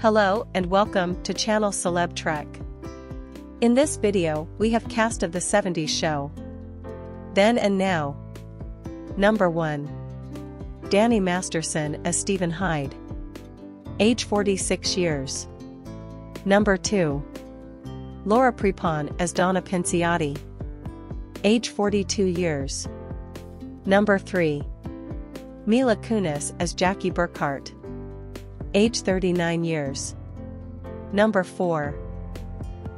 Hello and welcome to channel Celeb Trek. In this video, we have cast of the 70s show. Then and Now. Number 1. Danny Masterson as Steven Hyde. Age 46 years. Number 2. Laura Prepon as Donna Pinciotti. Age 42 years. Number 3. Mila Kunis as Jackie Burkhart. Age 39 years. Number 4.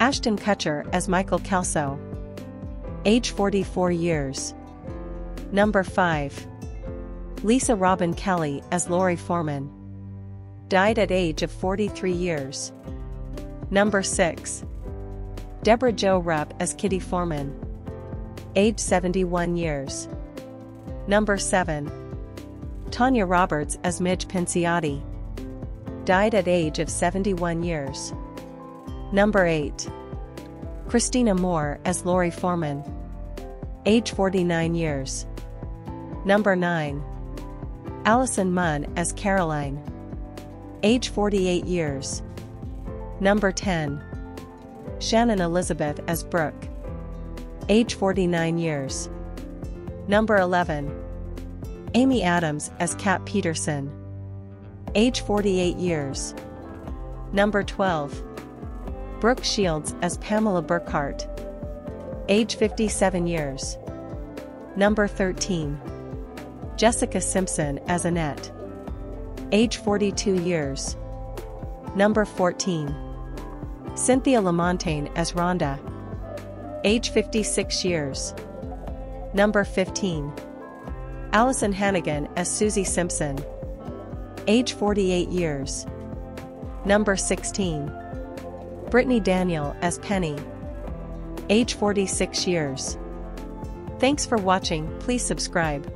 Ashton Kutcher as Michael Kelso. Age 44 years. Number 5. Lisa Robin Kelly as Laurie Forman. Died at age of 43 years. Number 6. Debra Jo Rupp as Kitty Forman. Age 71 years. Number 7. Tanya Roberts as Midge Pinciotti died at age of 71 years. Number 8. Christina Moore as Laurie Forman. Age 49 years. Number 9. Allison Munn as Caroline. Age 48 years. Number 10. Shannon Elizabeth as Brooke. Age 49 years. Number 11. Amy Adams as Kat Peterson. Age 48 years. Number 12. Brooke Shields as Pamela Burkhart. Age 57 years. Number 13. Jessica Simpson as Annette. Age 42 years. Number 14. Cynthia LaMontagne as Rhonda. Age 56 years. Number 15. Alyson Hannigan as Suzy Simpson. Age 48 years. Number 16. Brittany Daniel as Penny. Age 46 years. Thanks for watching, please subscribe.